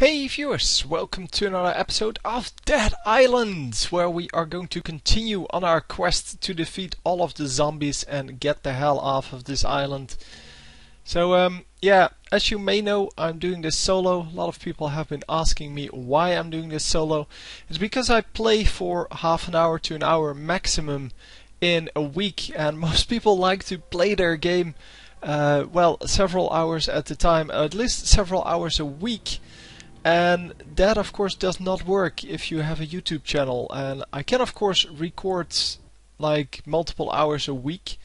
Hey viewers, welcome to another episode of Dead Island, where we are going to continue on our quest to defeat all of the zombies and get the hell off of this island. So um, yeah, as you may know, I'm doing this solo. A lot of people have been asking me why I'm doing this solo. It's because I play for half an hour to an hour maximum in a week, and most people like to play their game uh, well, several hours at a time, at least several hours a week. And that of course does not work if you have a YouTube channel. And I can of course record like multiple hours a week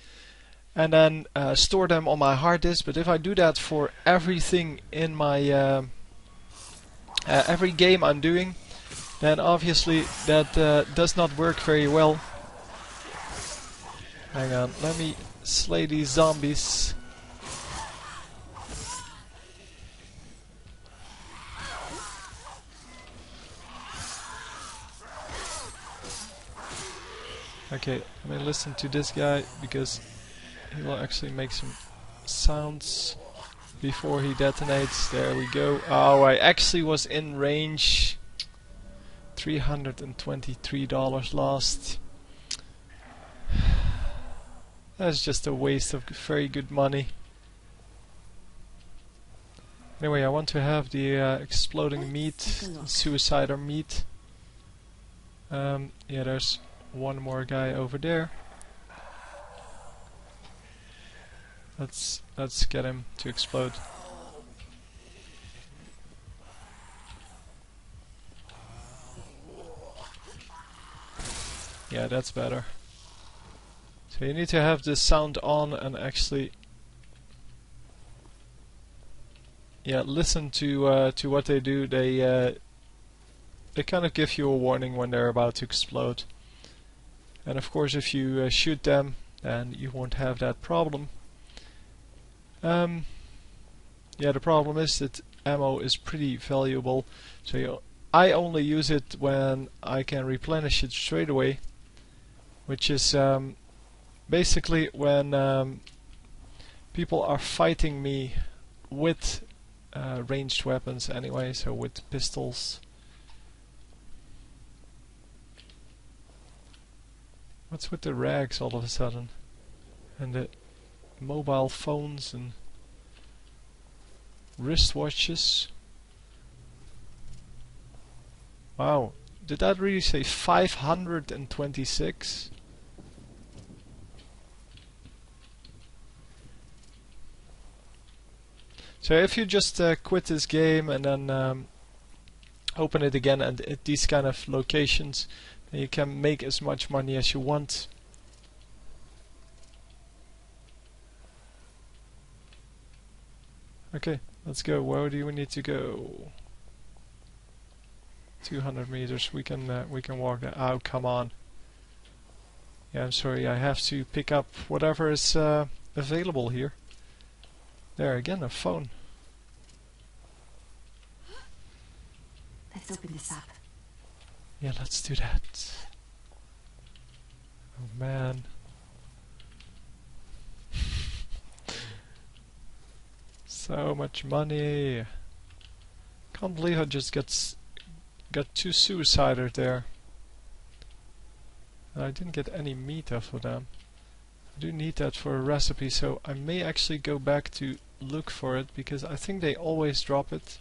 and then uh, store them on my hard disk. But if I do that for everything in my uh, uh, every game I'm doing, then obviously that uh, does not work very well. Hang on, let me slay these zombies. Okay, let me listen to this guy because he will actually make some sounds before he detonates. There we go. Oh, I actually was in range. $323 lost. That's just a waste of very good money. Anyway, I want to have the uh, exploding meat, suicider meat. Um, yeah, there's one more guy over there. Let's let's get him to explode. Yeah, that's better. So you need to have this sound on and actually yeah, listen to uh, to what they do. They uh, they kind of give you a warning when they're about to explode. And of course if you uh, shoot them then you won't have that problem. Um, yeah, the problem is that ammo is pretty valuable. So you, I only use it when I can replenish it straight away. Which is um, basically when um, people are fighting me with uh, ranged weapons anyway, so with pistols What's with the rags all of a sudden? And the mobile phones and wristwatches. Wow, did that really say 526? So if you just uh, quit this game and then um, open it again and at these kind of locations you can make as much money as you want. Okay, let's go. Where do we need to go? 200 meters. We can uh, we can walk that. Oh, come on. Yeah, I'm sorry. I have to pick up whatever is uh, available here. There again, a phone. Let's open this up. Yeah, let's do that. Oh man. so much money. Can't believe I just got got two suiciders there. And I didn't get any meat off of them. I do need that for a recipe, so I may actually go back to look for it because I think they always drop it.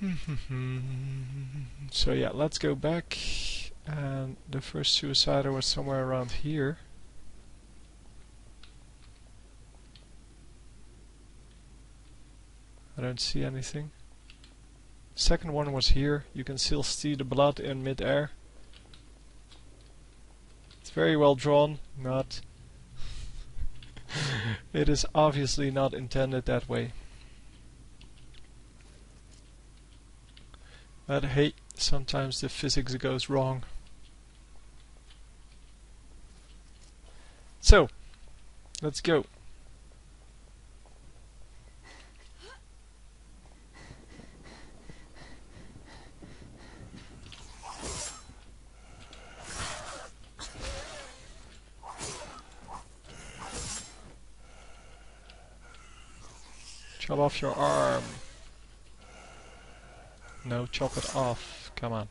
so yeah, let's go back. And the first suicider was somewhere around here. I don't see anything. Second one was here. You can still see the blood in mid-air. It's very well drawn. Not. it is obviously not intended that way. But hey, sometimes the physics goes wrong. So, let's go. Chop off your arm. No, chop it off. Come on.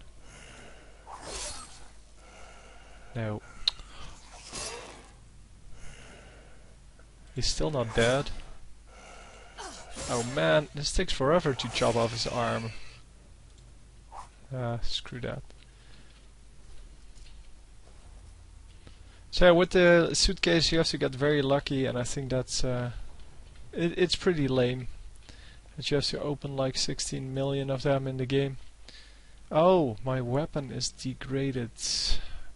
No. He's still not dead. Oh man, this takes forever to chop off his arm. Ah, screw that. So with the suitcase you have to get very lucky and I think that's uh, it, it's pretty lame. That you have to open like 16 million of them in the game. Oh, my weapon is degraded.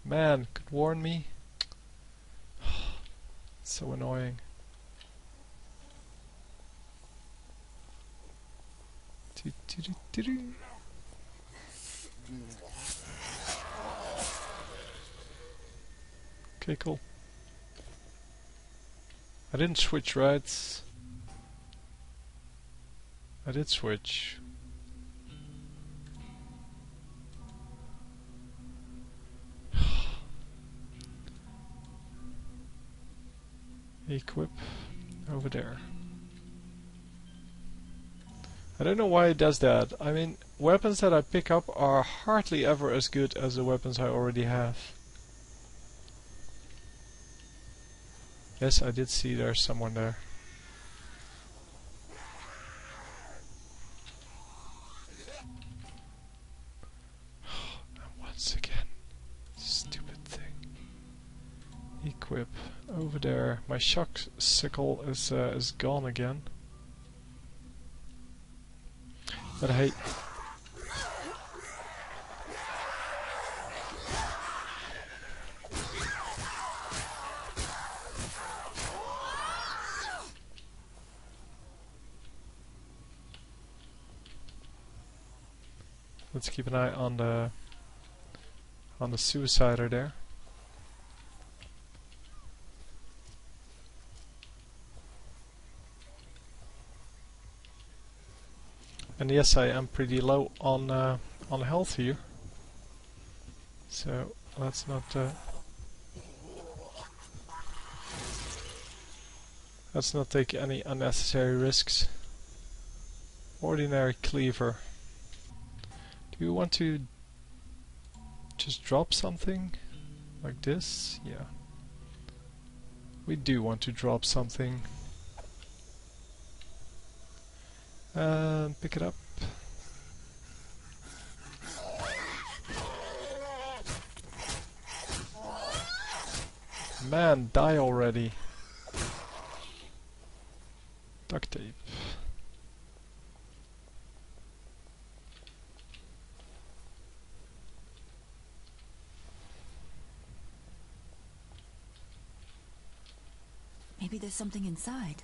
Man, could warn me. so annoying. Okay, cool. I didn't switch, right? I did switch. Equip over there. I don't know why it does that. I mean, weapons that I pick up are hardly ever as good as the weapons I already have. Yes, I did see there's someone there. and once again, stupid thing. Equip over there. My shock sickle is uh, is gone again. But hey. Let's keep an eye on the on the suicider there. And yes, I am pretty low on uh, on health here. So let's not uh, let's not take any unnecessary risks. Ordinary cleaver. Do you want to just drop something like this? Yeah. We do want to drop something. And pick it up. Man, die already. Duct tape. Maybe there's something inside.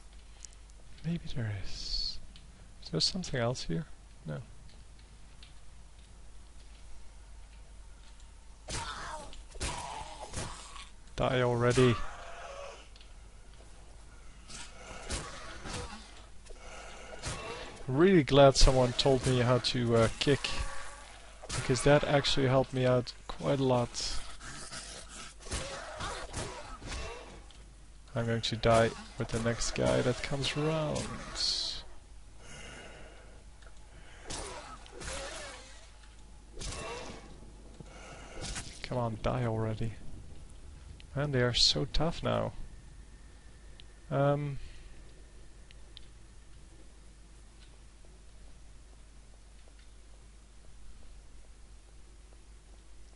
Maybe there is. There something else here? No. Die already. Really glad someone told me how to uh, kick. Because that actually helped me out quite a lot. I'm going to die with the next guy that comes around. Come on, die already. Man, they are so tough now. Um...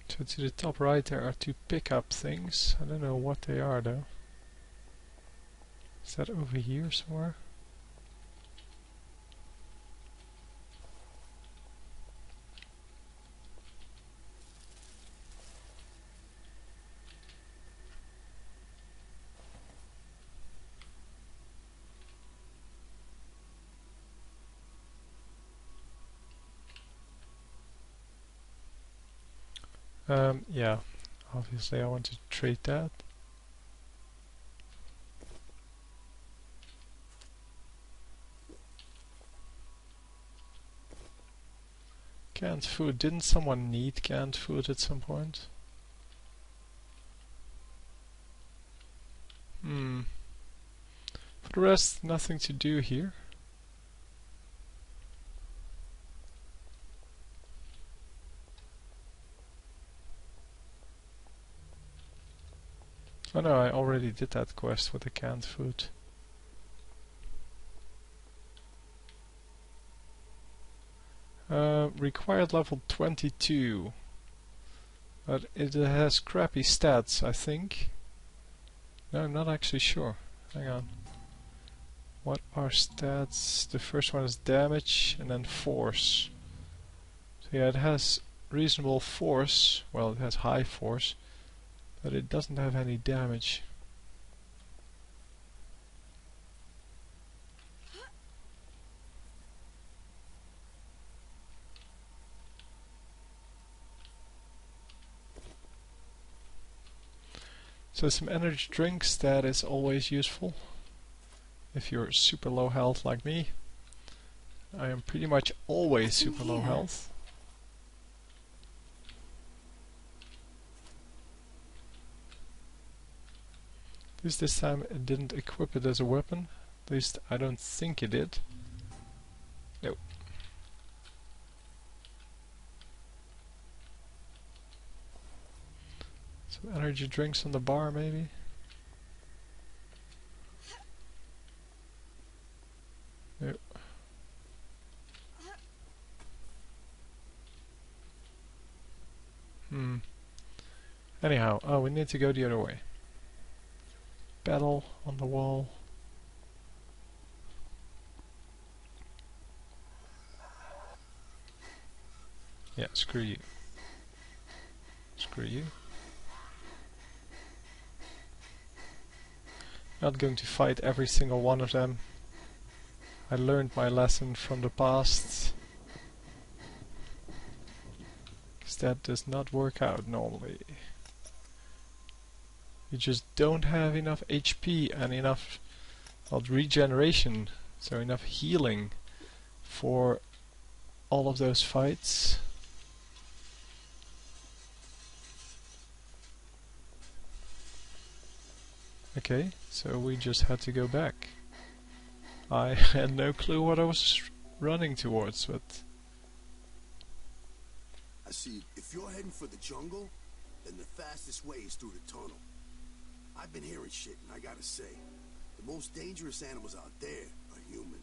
So to the top right there are two pickup things. I don't know what they are though. Is that over here somewhere? Um, yeah, obviously I want to trade that. Canned food. Didn't someone need canned food at some point? Hmm. For the rest, nothing to do here. No, I already did that quest with the canned food. Uh, required level 22. But it has crappy stats, I think. No, I'm not actually sure. Hang on. What are stats? The first one is damage and then force. So yeah, it has reasonable force. Well, it has high force. But it doesn't have any damage. So some energy drinks, that is always useful. If you're super low health like me. I am pretty much always super low health. Least this time it didn't equip it as a weapon. At least I don't think it did. Nope. Some energy drinks on the bar maybe? Hmm. Anyhow, oh, we need to go the other way. Battle on the wall. Yeah, screw you. Screw you. Not going to fight every single one of them. I learned my lesson from the past. Because that does not work out normally. You just don't have enough HP and enough well, regeneration, so enough healing for all of those fights. Okay, so we just had to go back. I had no clue what I was running towards, but... I see, if you're heading for the jungle, then the fastest way is through the tunnel. I've been hearing shit, and I gotta say, the most dangerous animals out there are human.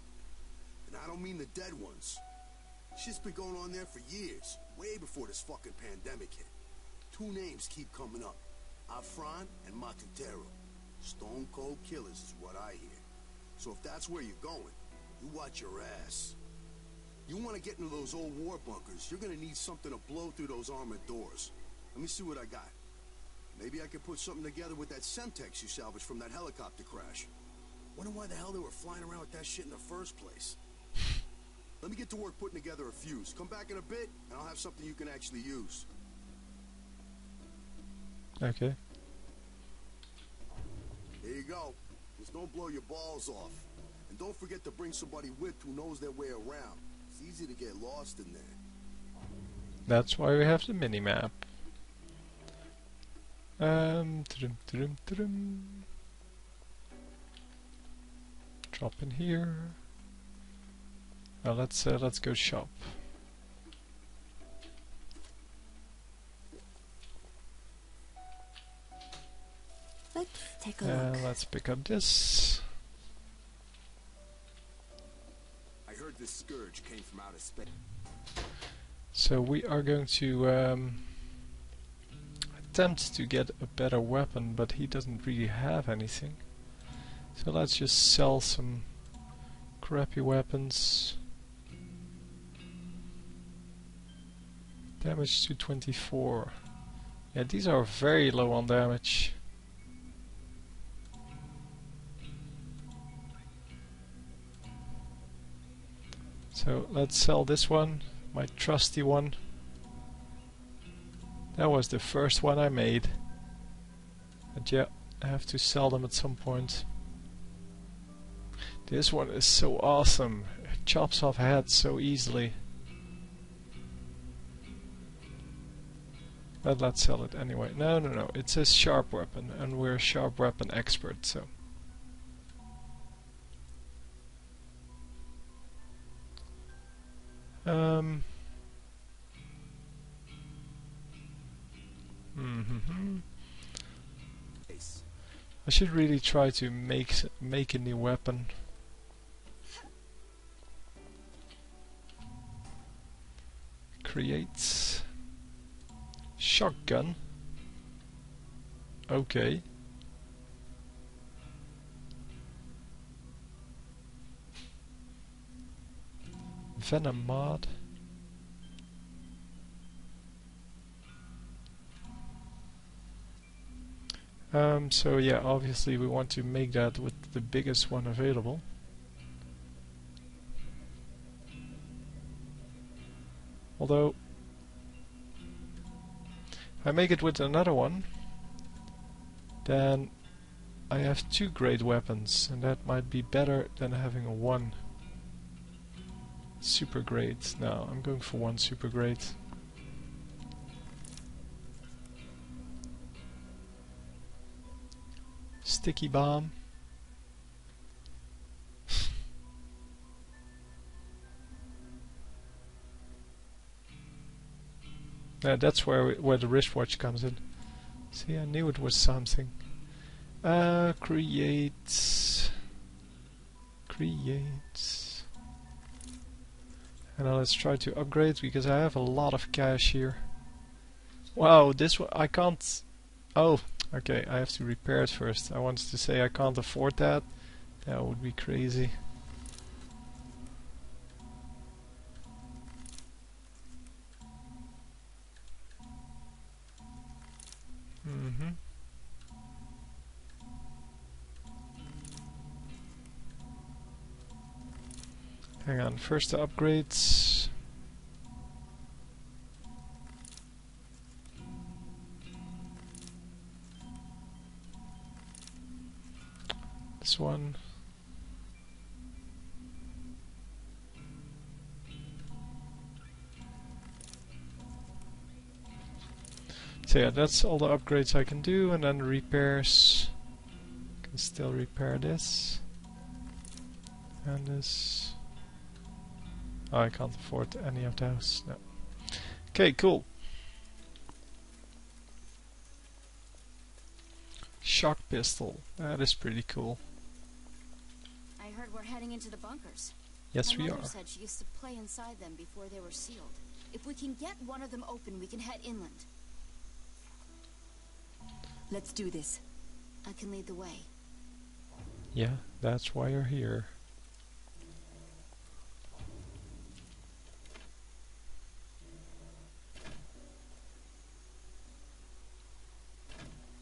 And I don't mean the dead ones. Shit's been going on there for years, way before this fucking pandemic hit. Two names keep coming up, Afran and Matutero. Stone cold killers is what I hear. So if that's where you're going, you watch your ass. You want to get into those old war bunkers, you're gonna need something to blow through those armored doors. Let me see what I got. Maybe I could put something together with that Semtex you salvaged from that helicopter crash. Wonder why the hell they were flying around with that shit in the first place. Let me get to work putting together a fuse. Come back in a bit, and I'll have something you can actually use. Okay. There you go. Just don't blow your balls off. And don't forget to bring somebody with who knows their way around. It's easy to get lost in there. That's why we have the mini-map. Um, tudum, tudum, tudum. Drop in here. Now let's uh, let's go shop. Let's take a Uh, look. let's pick up this. I heard this scourge came from outer space. So we are going to um, attempt to get a better weapon, but he doesn't really have anything. So let's just sell some crappy weapons. Damage to 24. Yeah, these are very low on damage. So let's sell this one, my trusty one. That was the first one I made. But yeah, I have to sell them at some point. This one is so awesome. It chops off heads so easily. But let's sell it anyway. No, no, no. It says sharp weapon, and we're sharp weapon expert, so. Um. I should really try to make make a new weapon. Create shotgun. Okay. Venom mod. Um, so yeah, obviously we want to make that with the biggest one available. Although, if I make it with another one, then I have two great weapons, and that might be better than having a one super great. No, I'm going for one super great. Sticky bomb. yeah, that's where we- where the wristwatch comes in. See, I knew it was something. Uh, creates, create. And now let's try to upgrade because I have a lot of cash here. Wow, this one I can't. Oh, okay. I have to repair it first. I wanted to say I can't afford that. That would be crazy. Mm-hmm. Hang on, first the upgrades. So yeah, that's all the upgrades I can do, and then repairs. Can still repair this. And this. Oh, I can't afford any of those. No. Okay, cool. Shock pistol. That is pretty cool. I heard we're heading into the bunkers. Yes, My we are. said she used to play inside them before they were sealed. If we can get one of them open, we can head inland. Let's do this. I can lead the way. Yeah, that's why you're here.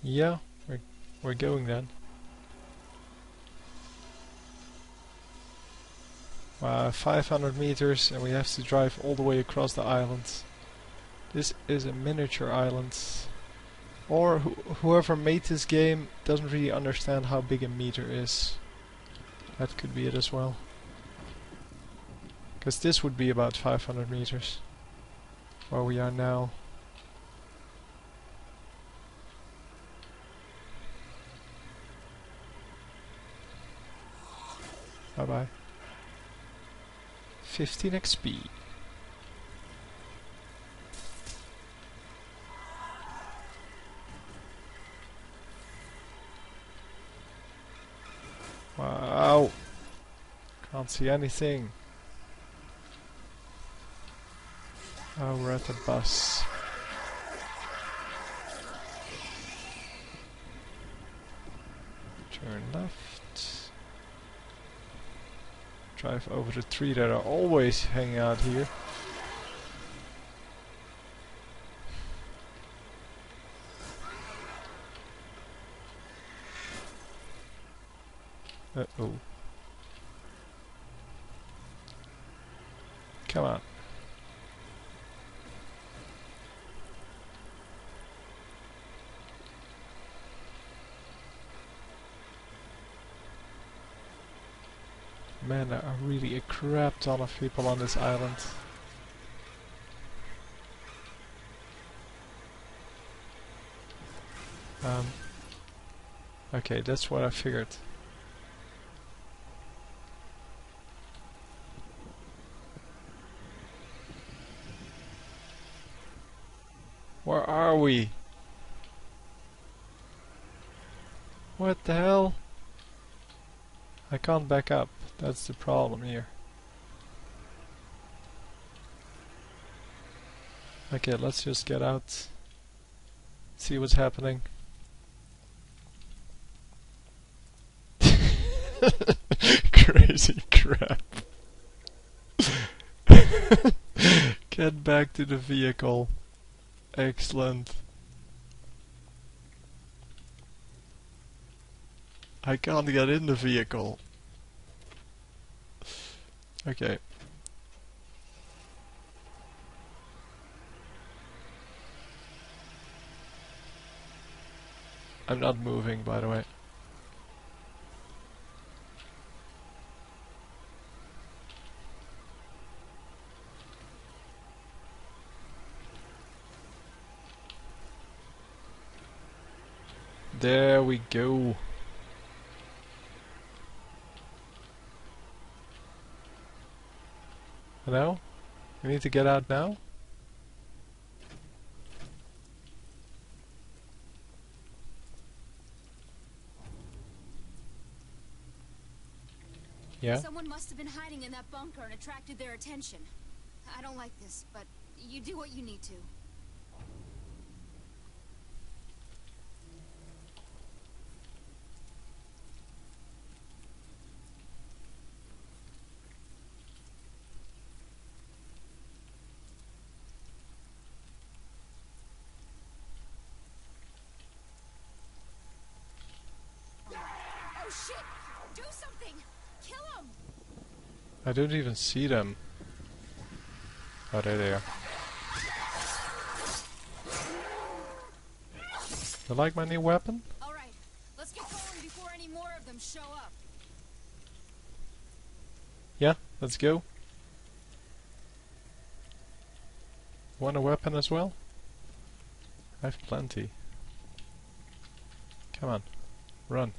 Yeah, we're we're going then. Uh, 500 meters and we have to drive all the way across the island. This is a miniature island. Or who whoever made this game doesn't really understand how big a meter is. That could be it as well. Because this would be about 500 meters. Where we are now. Bye bye. 15 XP. Wow. Can't see anything. Oh, we're at the bus. Turn left. Drive over the tree that are always hanging out here. Uh oh. Come on. Man, there are really a crap ton of people on this island. Um, okay, that's what I figured. Where are we? What the hell? I can't back up. That's the problem here. Okay, let's just get out. See what's happening. Crazy crap. Get back to the vehicle. Excellent. I can't get in the vehicle. Okay. I'm not moving, by the way. There we go. Hello? We need to get out now? Yeah? Someone must have been hiding in that bunker and attracted their attention. I don't like this, but you do what you need to. Oh shit! Do something! I don't even see them. Oh, there they are. You like my new weapon? Alright, let's get going before any more of them show up. Yeah, let's go. Want a weapon as well? I have plenty. Come on, run.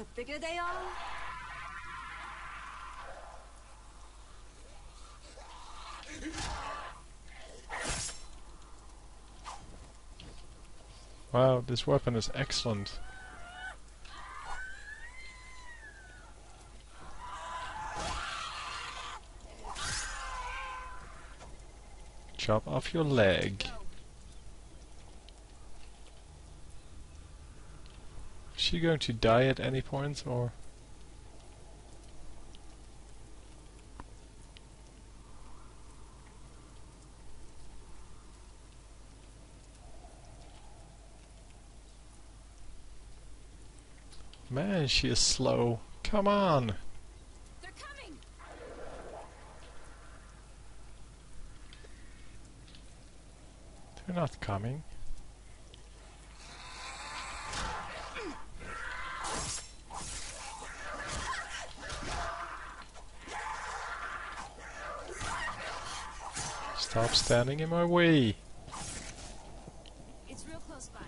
The bigger they are, Wow, this weapon is excellent. Chop off your leg. She going to die at any point, or...? Man, she is slow. Come on! They're! They're not coming. Stop standing in my way. It's real close by.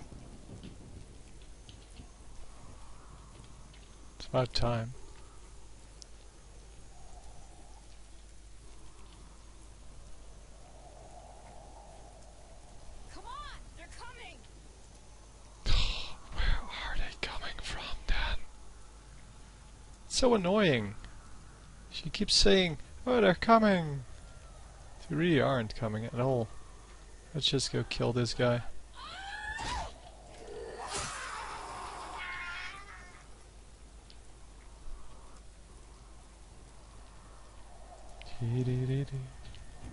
It's about time. Come on! They're coming! Where are they coming from then? So annoying. She keeps saying, oh, they're coming. They really aren't coming at all. Let's just go kill this guy.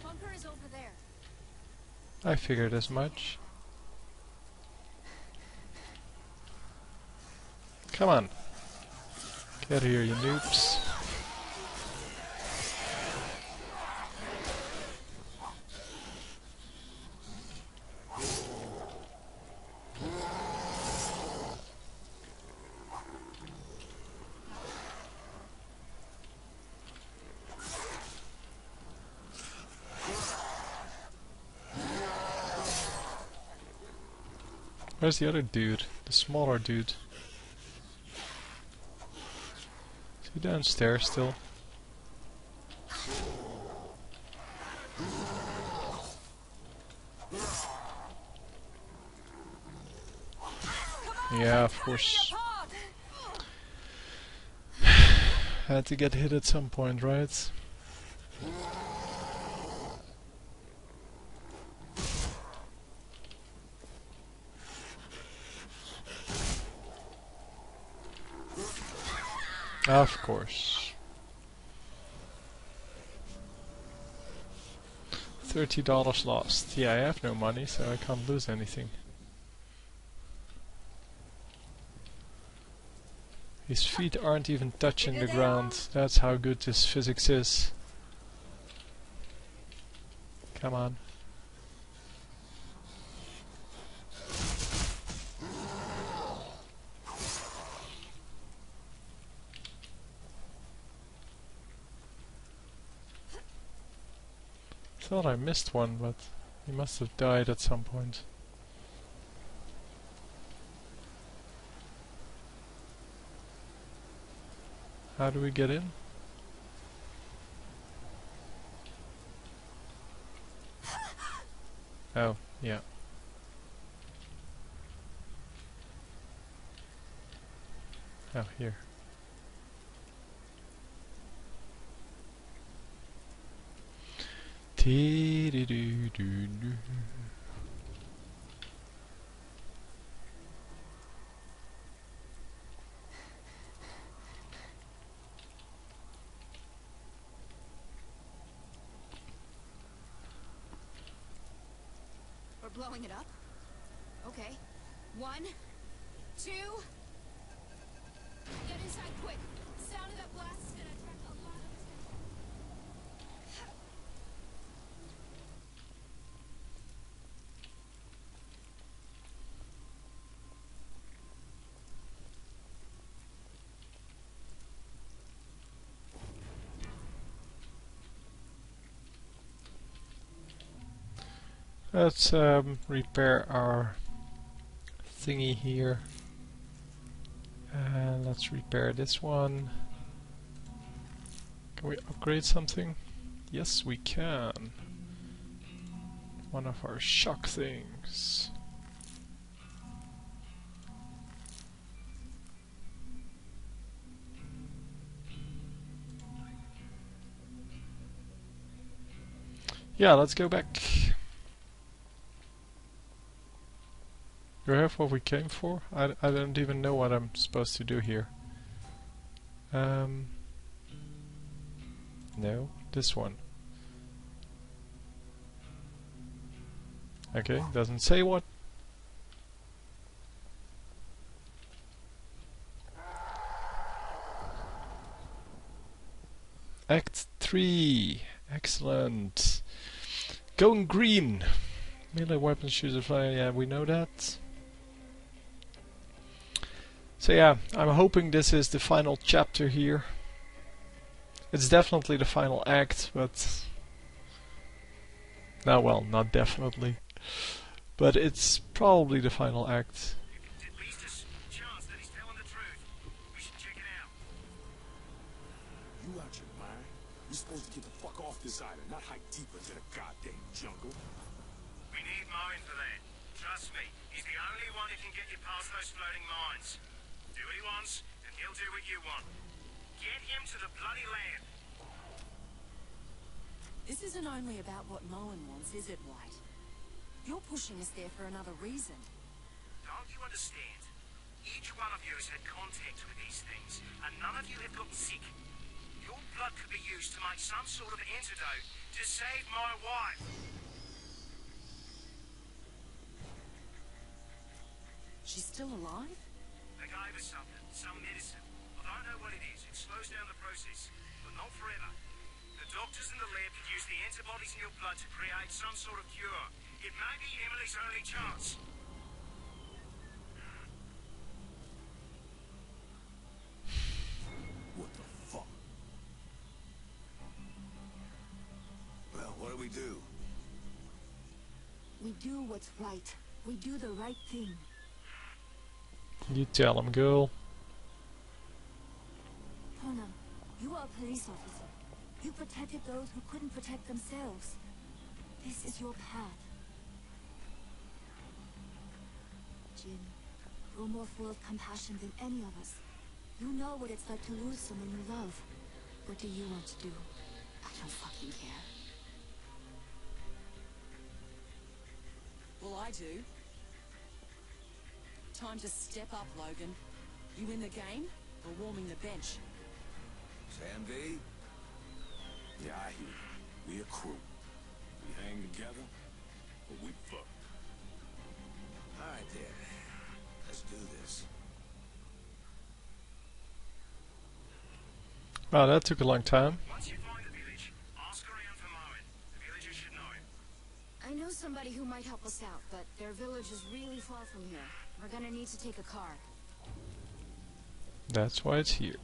Bunker is over there. I figured as much. Come on. Get here, you noobs. Where's the other dude? The smaller dude. Is he downstairs still? Yeah, of course. Had to get hit at some point, right? Of course. Thirty dollars lost. Yeah, I have no money, so I can't lose anything. His feet aren't even touching the ground. That's how good this physics is. Come on. Thought I missed one, but he must have died at some point. How do we get in? Oh, yeah. Oh, here. Tee doo doo doo doo. We're blowing it up? Okay. One, two. Get inside quick. Sound of that blast is gonna attract a lot of attention. Let's um, repair our thingy here. And let's repair this one. Can we upgrade something? Yes, we can. One of our shock things. Yeah, let's go back. We have what we came for? I, I don't even know what I'm supposed to do here. Um, no, this one. Okay, doesn't say what. Act 3. Excellent. Going green. Melee weapons, shoes of fire, yeah, we know that. So yeah, I'm hoping this is the final chapter here. It's definitely the final act, but... No, well, not definitely. But it's probably the final act. Isn't only about what Mowen wants, is it, White? You're pushing us there for another reason. Don't you understand? Each one of you has had contact with these things, and none of you have gotten sick. Your blood could be used to make some sort of antidote to save my wife. She's still alive? They gave us something, some medicine. I don't know what it is. It slows down the process, but not forever. The doctors in the lab could use the antibodies in your blood to create some sort of cure. It may be Emily's only chance. What the fuck? Well, what do we do? We do what's right. We do the right thing. You tell him, girl. Hona, you are a police officer. You protected those who couldn't protect themselves. This is your path. Jin, you're more full of compassion than any of us. You know what it's like to lose someone you love. What do you want to do? I don't fucking care. Well, I do. Time to step up, Logan. You in the game or warming the bench? Sam B? Yeah, I hear you. We a crew. We hang together, or we fuck. Alright then. Let's do this. Wow, that took a long time. Once you find the village, ask around for Mowen. The villagers should know him. I know somebody who might help us out, but their village is really far from here. We're gonna need to take a car. That's why it's here.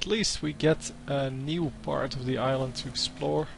At least we get a new part of the island to explore.